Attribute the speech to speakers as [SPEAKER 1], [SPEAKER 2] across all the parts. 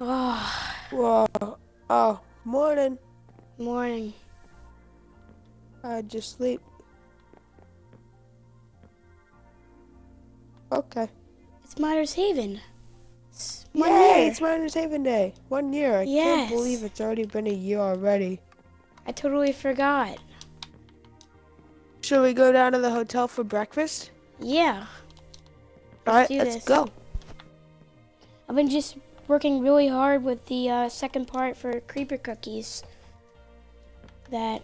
[SPEAKER 1] Oh,
[SPEAKER 2] Whoa. Oh, morning.
[SPEAKER 1] morning.
[SPEAKER 2] I just sleep. Okay.
[SPEAKER 1] It's Miners Haven. It's one
[SPEAKER 2] Yay,
[SPEAKER 1] year.
[SPEAKER 2] it's Miners Haven Day. One year. I
[SPEAKER 1] Yes.
[SPEAKER 2] can't believe it's already been a year already.
[SPEAKER 1] I totally forgot.
[SPEAKER 2] Should we go down to the hotel for breakfast?
[SPEAKER 1] Yeah.
[SPEAKER 2] All right, let's go.
[SPEAKER 1] I've been just working really hard with the uh, second part for creeper cookies. That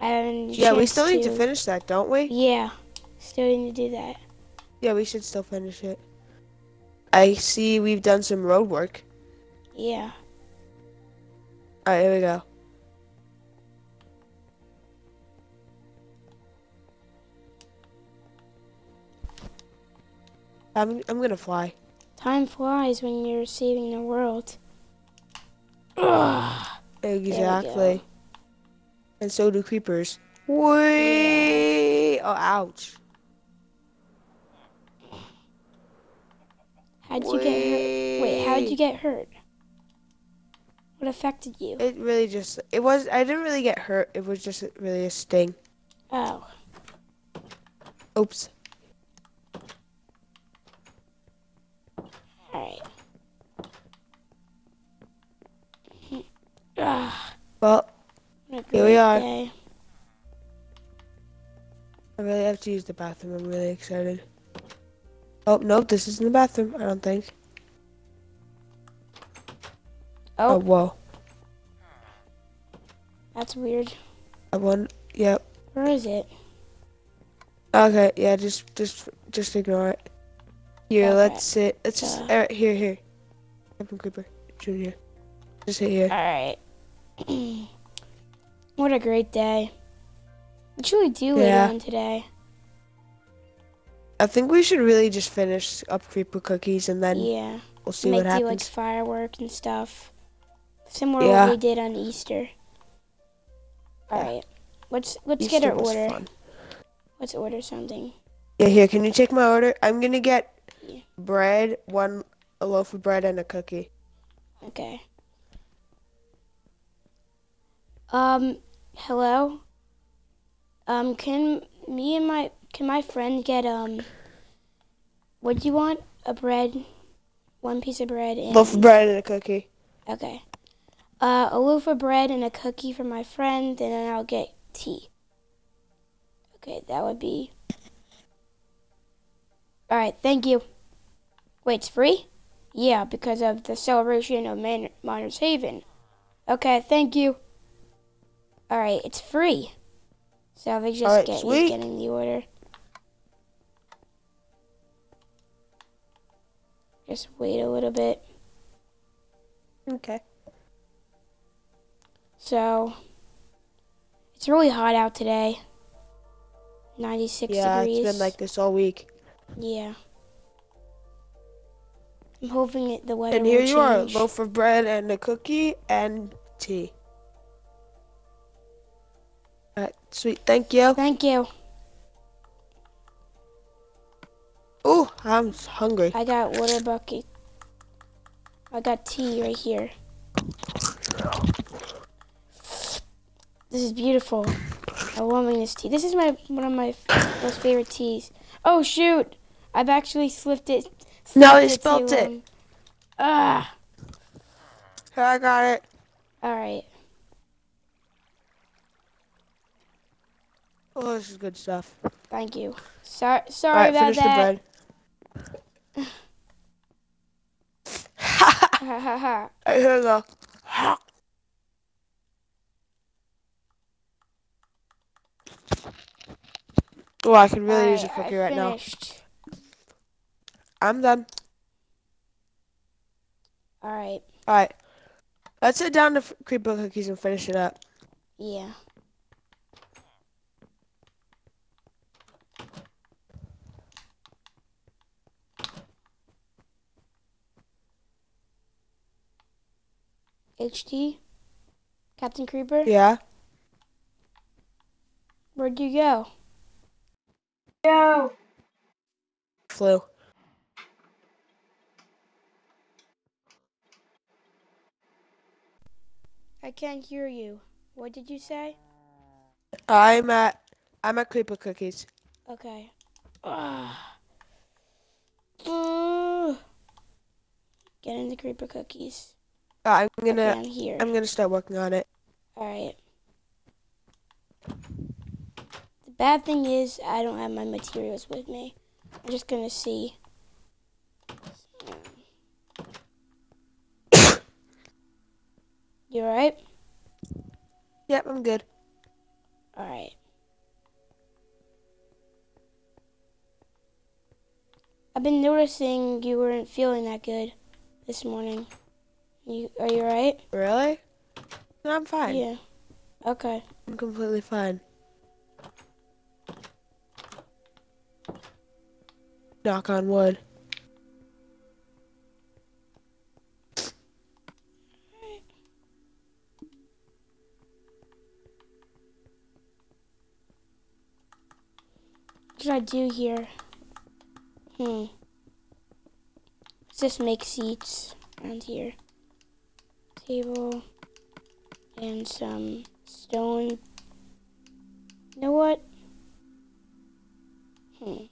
[SPEAKER 1] and.
[SPEAKER 2] Yeah, we still need to finish that, don't we?
[SPEAKER 1] Yeah, still need to do that.
[SPEAKER 2] Yeah, we should still finish it. I see we've done some road work.
[SPEAKER 1] Yeah.
[SPEAKER 2] All right, here we go. I'm I'm gonna fly.
[SPEAKER 1] Time flies when you're saving the world. Ugh.
[SPEAKER 2] Exactly. And so do creepers. Whee! Oh, ouch.
[SPEAKER 1] How'd you get hurt? Wait, how'd you get hurt? What affected you?
[SPEAKER 2] It really just it was I didn't really get hurt. It was just really a sting.
[SPEAKER 1] Oh,
[SPEAKER 2] Oops. Well, Here we are.
[SPEAKER 1] day.
[SPEAKER 2] I really have to use the bathroom. I'm really excited. Oh no, this isn't the bathroom. I don't think. Oh,
[SPEAKER 1] Oh,
[SPEAKER 2] whoa.
[SPEAKER 1] that's weird.
[SPEAKER 2] I won. Yep.
[SPEAKER 1] Where is it?
[SPEAKER 2] Okay. Yeah. Just just just ignore it. Here. Let's sit. Let's just
[SPEAKER 1] Uh.
[SPEAKER 2] uh, here here. Captain Creeper Junior. Just sit here.
[SPEAKER 1] Alright. what a great day. What should we do
[SPEAKER 2] Yeah.
[SPEAKER 1] later on today?
[SPEAKER 2] I think we should really just finish up creeper cookies and then
[SPEAKER 1] Yeah.
[SPEAKER 2] we'll see
[SPEAKER 1] Make
[SPEAKER 2] what
[SPEAKER 1] do like
[SPEAKER 2] happens.
[SPEAKER 1] fireworks and stuff. Similar to
[SPEAKER 2] Yeah.
[SPEAKER 1] what we did on Easter.
[SPEAKER 2] Yeah.
[SPEAKER 1] Alright. Let's let's
[SPEAKER 2] Easter
[SPEAKER 1] get our order.
[SPEAKER 2] fun.
[SPEAKER 1] Let's order something.
[SPEAKER 2] Yeah. Here. Can you take my order? I'm gonna get
[SPEAKER 1] Yeah.
[SPEAKER 2] bread, one a loaf of bread, and a cookie.
[SPEAKER 1] Okay. Um, hello. Um, can me and my can my friend get um? What do you want? A bread, one piece of bread and
[SPEAKER 2] Loaf of bread and a cookie.
[SPEAKER 1] okay. Uh, a loaf of bread and a cookie for my friend, and then I'll get tea. Okay, that would be. All right, thank you. Wait, it's free? Yeah, because of the celebration of Man- Miners Haven. Okay, thank you. All right, it's free. Salvage just
[SPEAKER 2] Alright,
[SPEAKER 1] get, he's getting the order. Just wait a little bit.
[SPEAKER 2] Okay.
[SPEAKER 1] So, it's really hot out today. 96
[SPEAKER 2] Yeah,
[SPEAKER 1] degrees.
[SPEAKER 2] it's been like this all week.
[SPEAKER 1] Yeah. I'm hoping it, the weather
[SPEAKER 2] And here you are,
[SPEAKER 1] change.
[SPEAKER 2] loaf of bread and a cookie and tea. Alright, sweet. Thank you.
[SPEAKER 1] Thank you.
[SPEAKER 2] Oh, I'm hungry.
[SPEAKER 1] I got water bucket. I got tea right here. This is beautiful. I'm loving this tea. This is my one of my most favorite teas. Oh shoot! I've actually slipped it.
[SPEAKER 2] No,
[SPEAKER 1] slipped
[SPEAKER 2] you spilt it.
[SPEAKER 1] Ah.
[SPEAKER 2] I got it.
[SPEAKER 1] All right.
[SPEAKER 2] Oh, this is good stuff.
[SPEAKER 1] Thank you. Sorry. Sorry
[SPEAKER 2] Alright,
[SPEAKER 1] about
[SPEAKER 2] finish the
[SPEAKER 1] that.
[SPEAKER 2] bread.
[SPEAKER 1] Ha ha ha.
[SPEAKER 2] Alright, here we go. Oh, I can really use a cookie
[SPEAKER 1] I
[SPEAKER 2] right now.
[SPEAKER 1] finished.
[SPEAKER 2] I'm done.
[SPEAKER 1] All right.
[SPEAKER 2] Alright. Let's sit down to creeper cookies and finish it up.
[SPEAKER 1] Yeah. HT? Captain Creeper?
[SPEAKER 2] Yeah?
[SPEAKER 1] Where'd you go?
[SPEAKER 3] Yo.
[SPEAKER 2] Flu.
[SPEAKER 1] I can't hear you. What did you say?
[SPEAKER 2] I'm at I'm at Creeper Cookies.
[SPEAKER 1] Okay. Ah. Ugh. Get into creeper cookies.
[SPEAKER 2] Uh, I'm gonna
[SPEAKER 1] I'm here.
[SPEAKER 2] I'm gonna start working on it.
[SPEAKER 1] All right. The bad thing is I don't have my materials with me. I'm just gonna see. You alright?
[SPEAKER 2] Yep, I'm good.
[SPEAKER 1] Alright. I've been noticing you weren't feeling that good this morning. You are you right?
[SPEAKER 2] Really? No, I'm fine.
[SPEAKER 1] Yeah. Okay.
[SPEAKER 2] I'm completely fine. Knock on wood.
[SPEAKER 1] What should I do here? Hmm. Let's just make seats around here. Table and some stone. You know what? Hmm.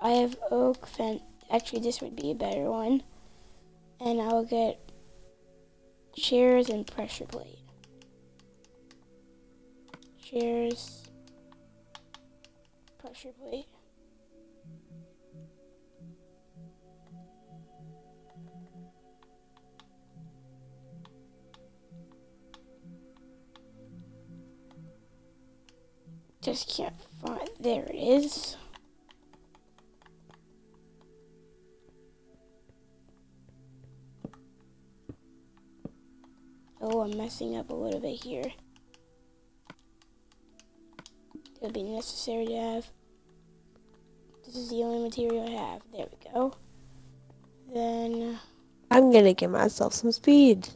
[SPEAKER 1] I have oak fence. Actually, this would be a better one. And I'll get chairs and pressure plate. Chairs, pressure plate. Just can't find. There it is. Oh, I'm messing up a little bit here. It would be necessary to have. This is the only material I have. There we go. Then
[SPEAKER 2] I'm gonna give myself some speed.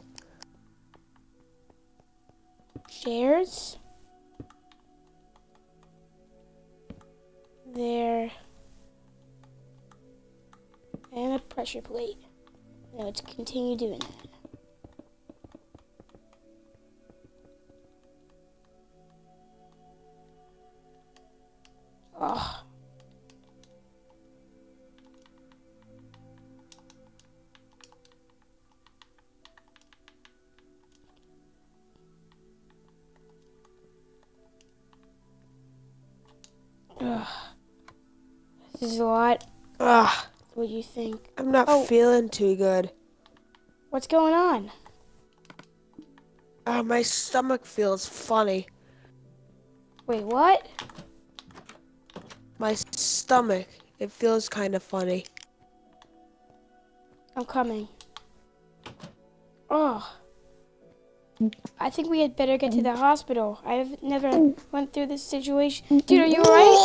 [SPEAKER 1] chairs. There. And a pressure plate. Now let's continue doing that. Oh. Is a lot.
[SPEAKER 2] Ugh,
[SPEAKER 1] What do you think?
[SPEAKER 2] I'm not
[SPEAKER 1] Oh.
[SPEAKER 2] feeling too good.
[SPEAKER 1] What's going on?
[SPEAKER 2] Uh, my stomach feels funny.
[SPEAKER 1] Wait, what?
[SPEAKER 2] My stomach, it feels kind of funny.
[SPEAKER 1] I'm coming. Oh. I think we had better get to the hospital. I've never went through this situation. Dude, are you alright?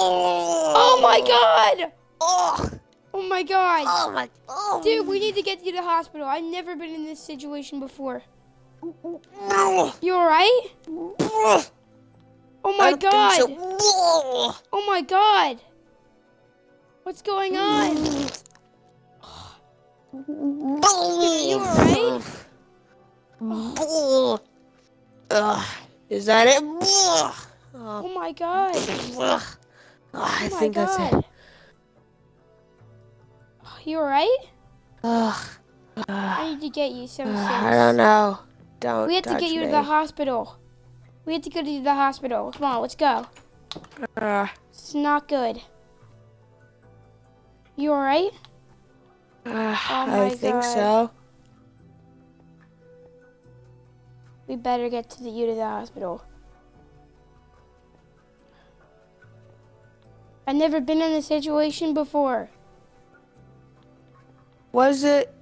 [SPEAKER 1] Oh my god!
[SPEAKER 2] Oh,
[SPEAKER 1] Oh my god!
[SPEAKER 2] oh my, oh.
[SPEAKER 1] Dude, we need to get you to the hospital. I've never been in this situation before.
[SPEAKER 2] No.
[SPEAKER 1] You alright? Oh my god!
[SPEAKER 2] so.
[SPEAKER 1] Oh my god! What's going on? Are you alright?
[SPEAKER 2] Ugh. Is that it? Oh,
[SPEAKER 1] my god!
[SPEAKER 2] I
[SPEAKER 1] Oh my
[SPEAKER 2] think that's it.
[SPEAKER 1] You alright?
[SPEAKER 2] Ugh.
[SPEAKER 1] I need to get you some
[SPEAKER 2] I don't know. Don't
[SPEAKER 1] We have to get you
[SPEAKER 2] me.
[SPEAKER 1] to the hospital. We have to go to the hospital. Come on, let's go.
[SPEAKER 2] Ugh.
[SPEAKER 1] It's not good. You alright?
[SPEAKER 2] Ugh,
[SPEAKER 1] Oh
[SPEAKER 2] I think
[SPEAKER 1] God.
[SPEAKER 2] so.
[SPEAKER 1] We better get to the you to the hospital. I've never been in this situation before.
[SPEAKER 2] Was it?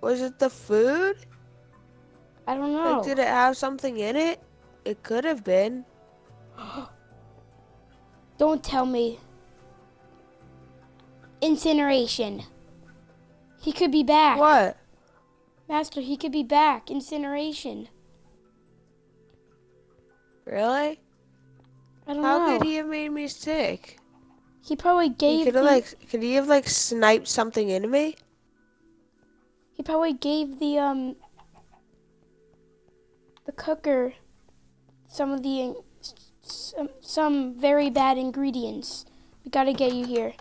[SPEAKER 2] Was it the food?
[SPEAKER 1] I don't know.
[SPEAKER 2] Like, did it have something in it? It could have been.
[SPEAKER 1] Don't tell me. Incineration. He could be back.
[SPEAKER 2] What?
[SPEAKER 1] Master, he could be back. Incineration.
[SPEAKER 2] Really?
[SPEAKER 1] I don't
[SPEAKER 2] How
[SPEAKER 1] know.
[SPEAKER 2] could he have made me sick?
[SPEAKER 1] He probably
[SPEAKER 2] He
[SPEAKER 1] gave
[SPEAKER 2] could have like, could he have like sniped something into me?
[SPEAKER 1] Probably gave the um the cooker some of the some, some very bad ingredients. We gotta get you here.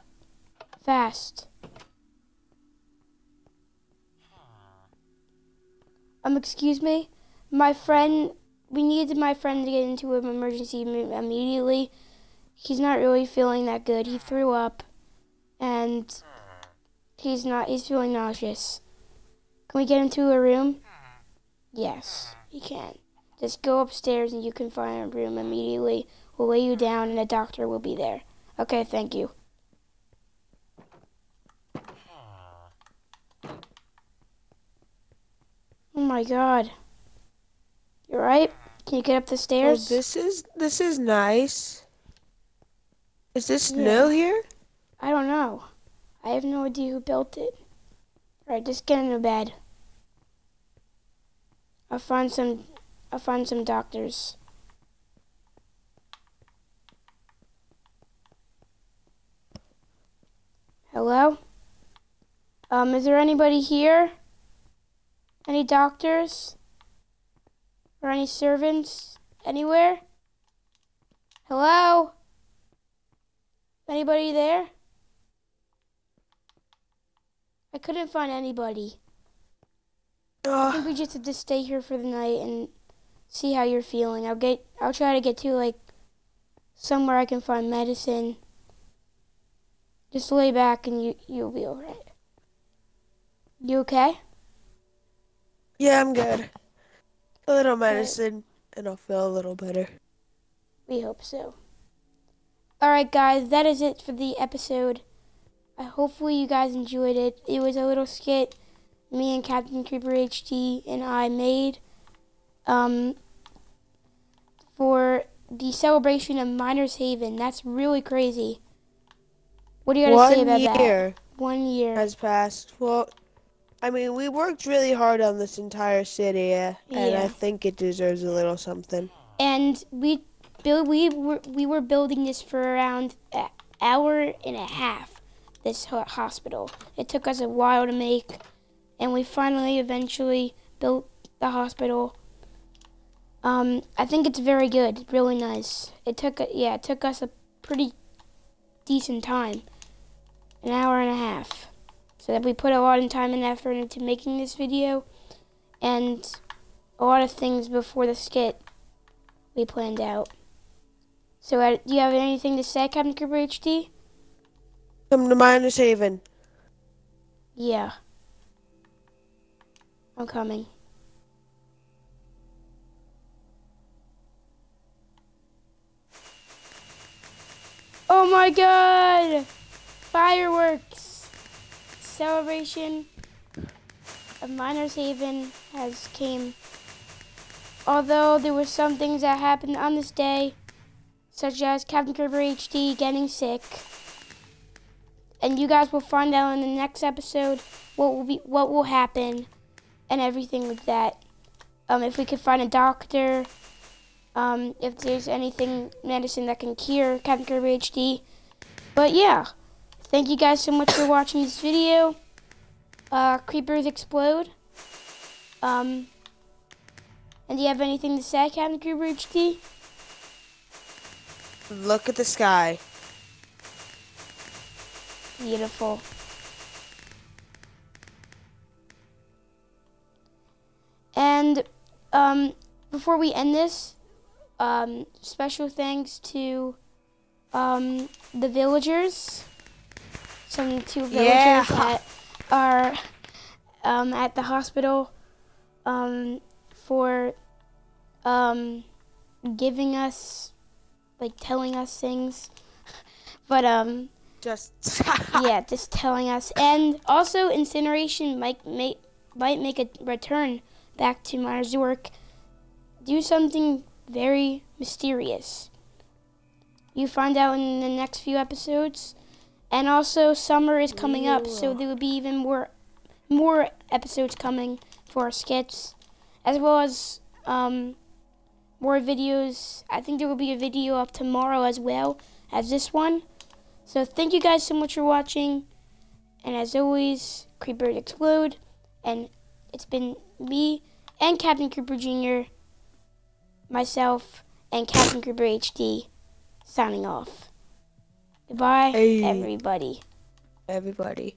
[SPEAKER 1] Fast. Um, excuse me? My friend, we needed my friend to get into an emergency immediately. He's not really feeling that good. He threw up and he's not, he's feeling nauseous. Can we get into a room? Hmm. Yes, hmm. you can. Just go upstairs and you can find a room immediately. We'll lay you hmm. down and a doctor will be there. Okay, thank you. Oh my god. You right? Can you get up the oh, stairs?
[SPEAKER 2] Oh, this is this is nice. Is this yeah. new here?
[SPEAKER 1] I don't know. I have no idea who built it. Alright, just get into bed. I'll find some I'll find some doctors. Hello? Um, is there anybody here? Any doctors? Or any servants? Anywhere? Hello? Anybody there? I couldn't find anybody. I think we just have to stay here for the night and see how you're feeling. I'll get I'll try to get to like somewhere I can find medicine. Just lay back and you you'll be alright. You okay?
[SPEAKER 2] Yeah, I'm good. A little medicine and I'll feel a little better.
[SPEAKER 1] We hope so. Alright guys, that is it for the episode. I hopefully you guys enjoyed it. It was a little skit me and Captain Creeper HD and I made um, for the celebration of Miners Haven. That's really crazy. What do you got to say about
[SPEAKER 2] year
[SPEAKER 1] that? One year One year
[SPEAKER 2] has passed. Well, I mean, we worked really hard on this entire city, uh, and. I think it deserves a little something.
[SPEAKER 1] And we, build, we were we were building this for around an hour and a half. This hospital. It took us a while to make and we finally eventually built the hospital. Um, I think it's very good, really nice. It took yeah, it took us a pretty decent time, an hour and a half. So that we put a lot of time and effort into making this video, and a lot of things before the skit we planned out. So, uh, do you have anything to say, Captain Creeper HD?
[SPEAKER 2] Come to Miners Haven.
[SPEAKER 1] Yeah. I'm coming. Oh my god! Fireworks! Celebration of Miners Haven has came. Although there were some things that happened on this day, such as Captain Creeper HD getting sick. And you guys will find out in the next episode what will be what will happen and everything like that. Um, if we could find a doctor, um, if there's anything medicine that can cure Captain Creeper HD. But yeah, thank you guys so much for watching this video. Uh, creepers explode. Um, and do you have anything to say, Captain Creeper HD?
[SPEAKER 2] Look at the sky.
[SPEAKER 1] Beautiful. Um, before we end this, um, special thanks to um, the villagers, some two villagers yeah. that are um, at the hospital um, for um, giving us, like telling us things. but um,
[SPEAKER 2] just
[SPEAKER 1] yeah, just telling us, and also incineration might make might make a return back to Marzork, do something very mysterious. You find out in the next few episodes. And also summer is coming up, so there will be even more more episodes coming for our skits, as well as um, more videos. I think there will be a video up tomorrow as well as this one. So thank you guys so much for watching. And as always, Creeper Explode. And it's been me and Captain Creeper Jr. myself, and Captain Creeper HD signing off. Goodbye,
[SPEAKER 2] Hey.
[SPEAKER 1] everybody.
[SPEAKER 2] Everybody.